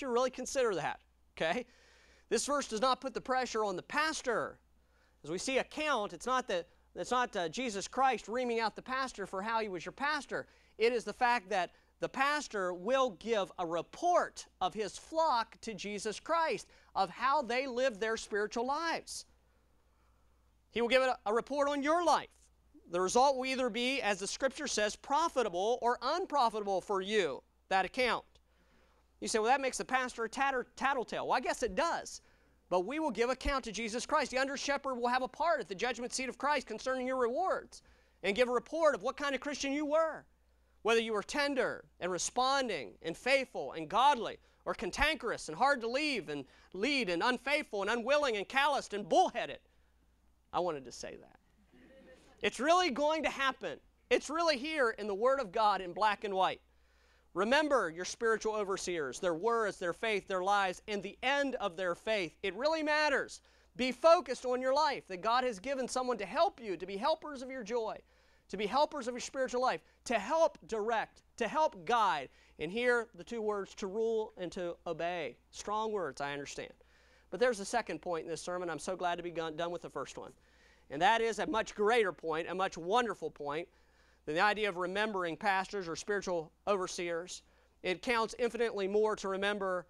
you really consider that, okay? This verse does not put the pressure on the pastor. As we see a count, it's not that it's not uh, Jesus Christ reaming out the pastor for how he was your pastor. It is the fact that the pastor will give a report of his flock to Jesus Christ of how they live their spiritual lives. He will give a, a report on your life. The result will either be, as the scripture says, profitable or unprofitable for you, that account. You say, well, that makes the pastor a tatter, tattletale. Well, I guess it does. But we will give account to Jesus Christ. The under shepherd will have a part at the judgment seat of Christ concerning your rewards and give a report of what kind of Christian you were. Whether you were tender and responding and faithful and godly, or cantankerous and hard to leave and lead and unfaithful and unwilling and calloused and bullheaded. I wanted to say that. It's really going to happen. It's really here in the Word of God in black and white. Remember your spiritual overseers, their words, their faith, their lives, and the end of their faith. It really matters. Be focused on your life, that God has given someone to help you, to be helpers of your joy, to be helpers of your spiritual life, to help direct, to help guide. And here, the two words to rule and to obey. Strong words, I understand. But there's a second point in this sermon. I'm so glad to be done with the first one. And that is a much greater point, a much wonderful point the idea of remembering pastors or spiritual overseers. It counts infinitely more to remember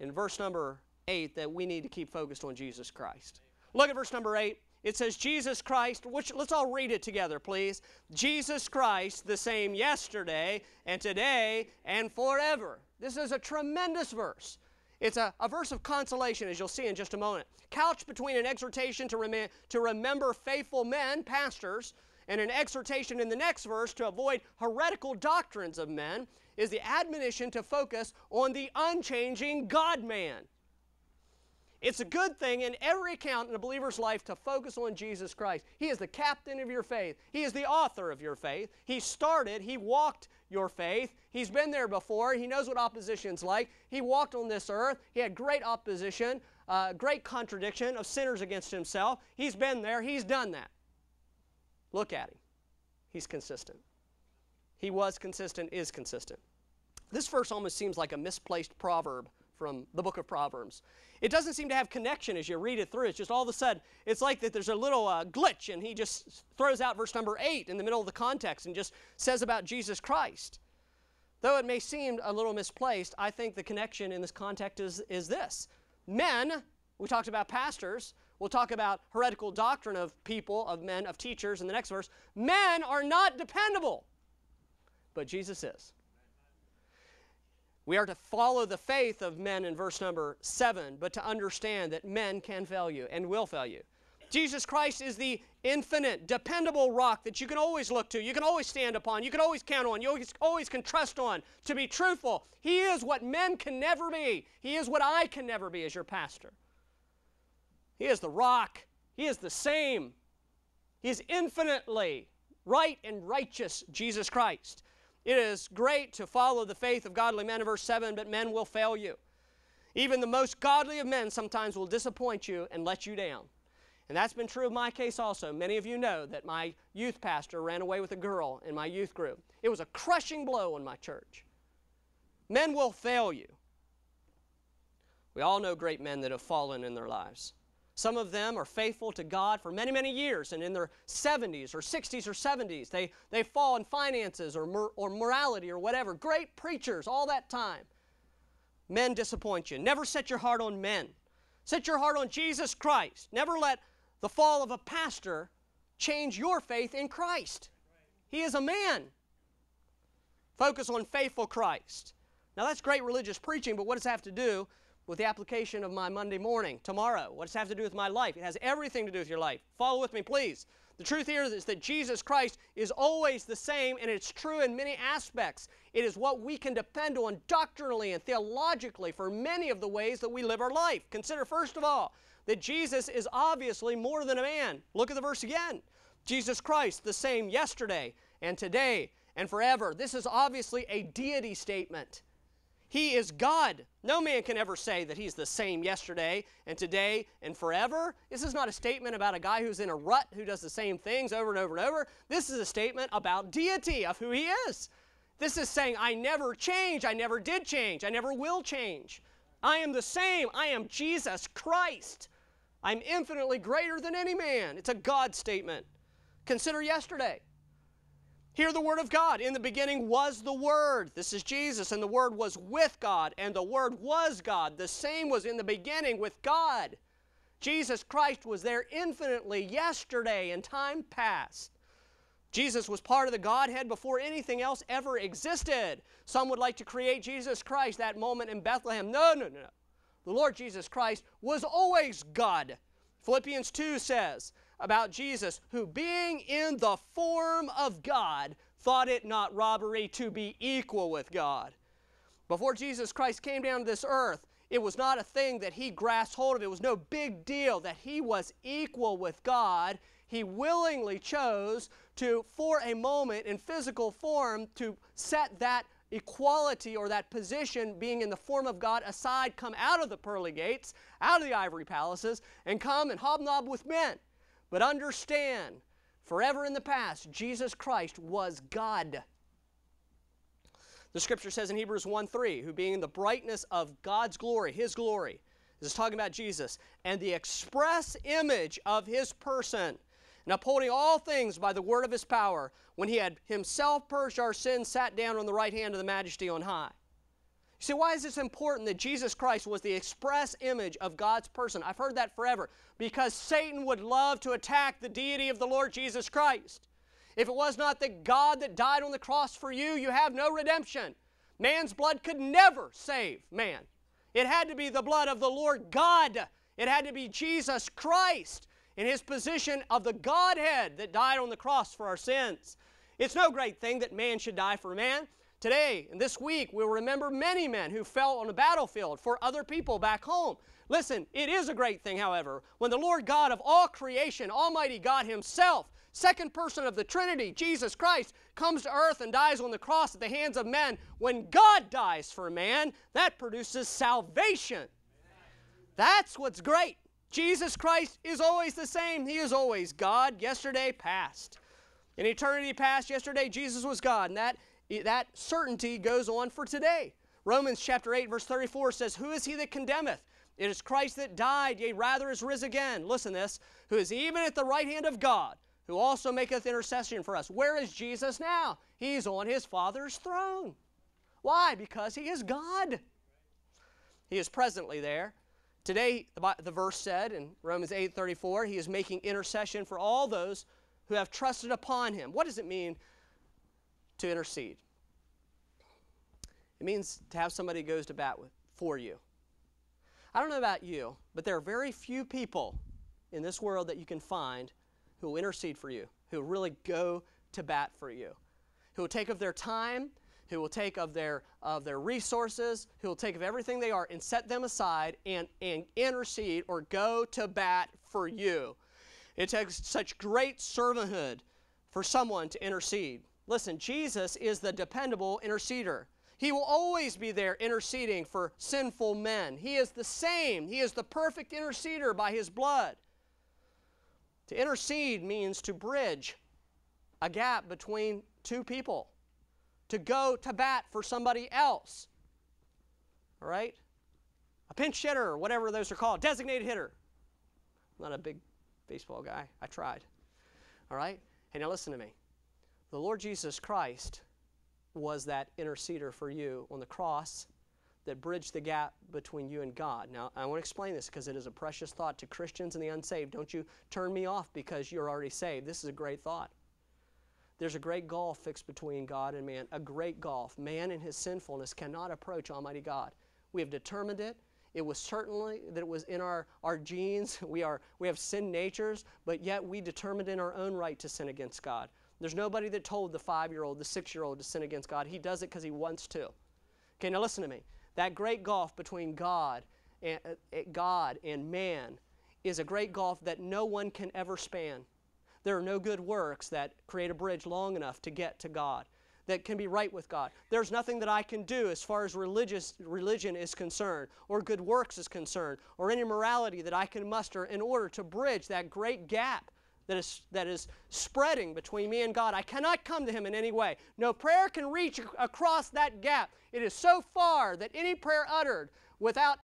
in verse number 8 that we need to keep focused on Jesus Christ. Look at verse number 8. It says, Jesus Christ, which let's all read it together, please. Jesus Christ, the same yesterday and today and forever. This is a tremendous verse. It's a, a verse of consolation, as you'll see in just a moment. Couched between an exhortation to, rem- to remember faithful men, pastors, and an exhortation in the next verse to avoid heretical doctrines of men is the admonition to focus on the unchanging God man. It's a good thing in every account in a believer's life to focus on Jesus Christ. He is the captain of your faith. He is the author of your faith. He started, He walked your faith. He's been there before. He knows what opposition's like. He walked on this earth. He had great opposition, uh, great contradiction of sinners against Himself. He's been there. He's done that. Look at Him. He's consistent. He was consistent, is consistent. This verse almost seems like a misplaced proverb from the book of Proverbs. It doesn't seem to have connection as you read it through. It's just all of a sudden, it's like that there's a little uh, glitch, and he just throws out verse number 8 in the middle of the context and just says about Jesus Christ. Though it may seem a little misplaced, I think the connection in this context is, is this. Men, we talked about pastors, we'll talk about heretical doctrine of people, of men, of teachers in the next verse. Men are not dependable, but Jesus is. We are to follow the faith of men in verse number 7, but to understand that men can fail you and will fail you. Jesus Christ is the infinite, dependable rock that you can always look to, you can always stand upon, you can always count on, you always, always can trust on to be truthful. He is what men can never be. He is what I can never be as your pastor. He is the rock. He is the same. He is infinitely right and righteous, Jesus Christ. It is great to follow the faith of godly men in verse 7, but men will fail you. Even the most godly of men sometimes will disappoint you and let you down. And that's been true of my case also. Many of you know that my youth pastor ran away with a girl in my youth group. It was a crushing blow in my church. Men will fail you. We all know great men that have fallen in their lives. Some of them are faithful to God for many, many years, and in their 70s or 60s or 70s, they, they fall in finances or, mor- or morality or whatever. Great preachers all that time. Men disappoint you. Never set your heart on men. Set your heart on Jesus Christ. Never let the fall of a pastor change your faith in Christ. He is a man. Focus on faithful Christ. Now, that's great religious preaching, but what does that have to do with the application of my Monday morning, tomorrow. What does it have to do with my life? It has everything to do with your life. Follow with me, please. The truth here is that Jesus Christ is always the same, and it's true in many aspects. It is what we can depend on doctrinally and theologically for many of the ways that we live our life. Consider, first of all, that Jesus is obviously more than a man. Look at the verse again. Jesus Christ, the same yesterday and today and forever. This is obviously a deity statement. He is God. No man can ever say that He's the same yesterday and today and forever. This is not a statement about a guy who's in a rut who does the same things over and over and over. This is a statement about deity, of who He is. This is saying, I never change. I never did change. I never will change. I am the same. I am Jesus Christ. I'm infinitely greater than any man. It's a God statement. Consider yesterday. Hear the Word of God. In the beginning was the Word. This is Jesus, and the Word was with God, and the Word was God. The same was in the beginning with God. Jesus Christ was there infinitely yesterday in time past. Jesus was part of the Godhead before anything else ever existed. Some would like to create Jesus Christ that moment in Bethlehem. No, no, no, no. The Lord Jesus Christ was always God. Philippians 2 says, about Jesus, who being in the form of God, thought it not robbery to be equal with God. Before Jesus Christ came down to this earth, it was not a thing that he grasped hold of. It was no big deal that he was equal with God. He willingly chose to, for a moment, in physical form, to set that equality or that position, being in the form of God, aside, come out of the pearly gates, out of the ivory palaces, and come and hobnob with men. But understand, forever in the past, Jesus Christ was God. The scripture says in Hebrews 1 3, who being the brightness of God's glory, His glory, this is talking about Jesus, and the express image of His person, and upholding all things by the word of His power, when He had Himself purged our sins, sat down on the right hand of the majesty on high. See, why is this important that Jesus Christ was the express image of God's person? I've heard that forever. Because Satan would love to attack the deity of the Lord Jesus Christ. If it was not the God that died on the cross for you, you have no redemption. Man's blood could never save man. It had to be the blood of the Lord God. It had to be Jesus Christ in his position of the Godhead that died on the cross for our sins. It's no great thing that man should die for man. Today and this week, we'll remember many men who fell on the battlefield for other people back home. Listen, it is a great thing, however, when the Lord God of all creation, Almighty God Himself, second person of the Trinity, Jesus Christ, comes to earth and dies on the cross at the hands of men. When God dies for man, that produces salvation. That's what's great. Jesus Christ is always the same. He is always God, yesterday, past. In eternity past, yesterday, Jesus was God, and that that certainty goes on for today. Romans chapter 8, verse 34 says, Who is he that condemneth? It is Christ that died, yea, rather is risen again. Listen this, who is even at the right hand of God, who also maketh intercession for us. Where is Jesus now? He's on his Father's throne. Why? Because he is God. He is presently there. Today, the, the verse said in Romans 8 34, he is making intercession for all those who have trusted upon him. What does it mean to intercede. It means to have somebody who goes to bat with, for you. I don't know about you, but there are very few people in this world that you can find who will intercede for you, who will really go to bat for you, who will take of their time, who will take of their of their resources, who will take of everything they are and set them aside and, and intercede or go to bat for you. It takes such great servanthood for someone to intercede. Listen, Jesus is the dependable interceder. He will always be there interceding for sinful men. He is the same. He is the perfect interceder by His blood. To intercede means to bridge a gap between two people, to go to bat for somebody else. All right? A pinch hitter, whatever those are called, designated hitter. I'm not a big baseball guy. I tried. All right? Hey, now listen to me. The Lord Jesus Christ was that interceder for you on the cross that bridged the gap between you and God. Now, I want to explain this because it is a precious thought to Christians and the unsaved. Don't you turn me off because you're already saved. This is a great thought. There's a great gulf fixed between God and man, a great gulf. Man in his sinfulness cannot approach Almighty God. We have determined it. It was certainly that it was in our, our genes. We, are, we have sin natures, but yet we determined in our own right to sin against God. There's nobody that told the five year old, the six year old to sin against God. He does it because he wants to. Okay, now listen to me. That great gulf between God and, uh, God and man is a great gulf that no one can ever span. There are no good works that create a bridge long enough to get to God, that can be right with God. There's nothing that I can do as far as religious religion is concerned, or good works is concerned, or any morality that I can muster in order to bridge that great gap that is, that is spreading between me and God. I cannot come to Him in any way. No prayer can reach across that gap. It is so far that any prayer uttered without